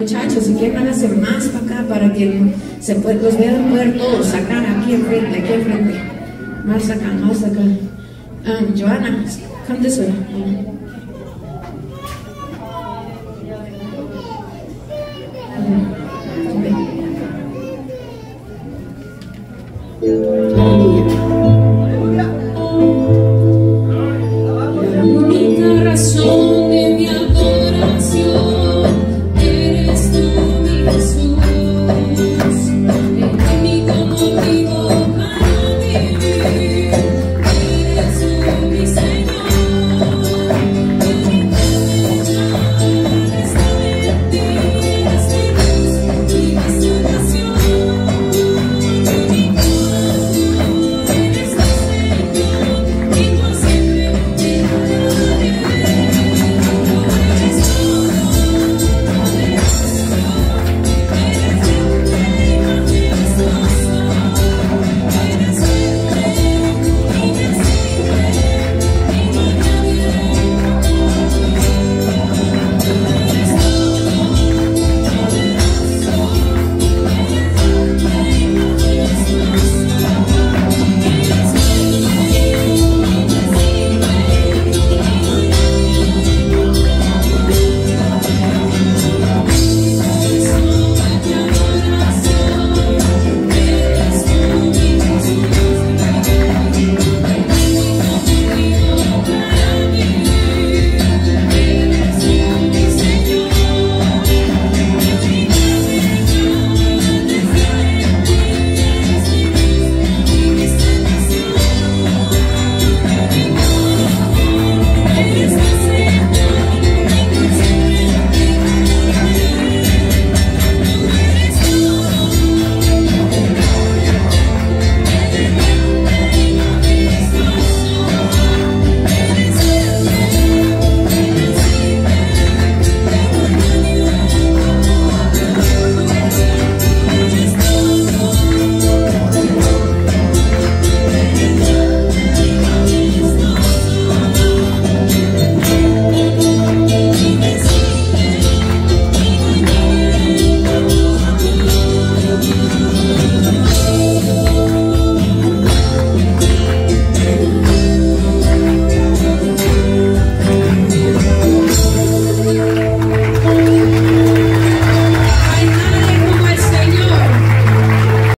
Muchachos, si quieren háganse más para acá para que se pueda, los vean poder todos sacar aquí enfrente, aquí enfrente. Más acá, más acá. Ah, um, Joanna, come this way. Mm.